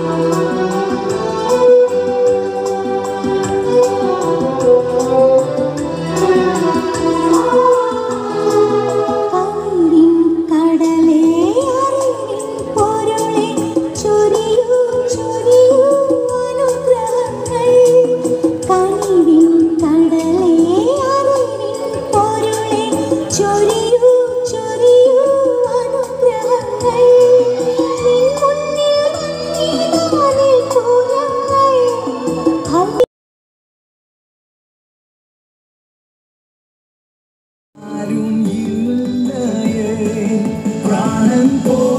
Thank Running Yeah.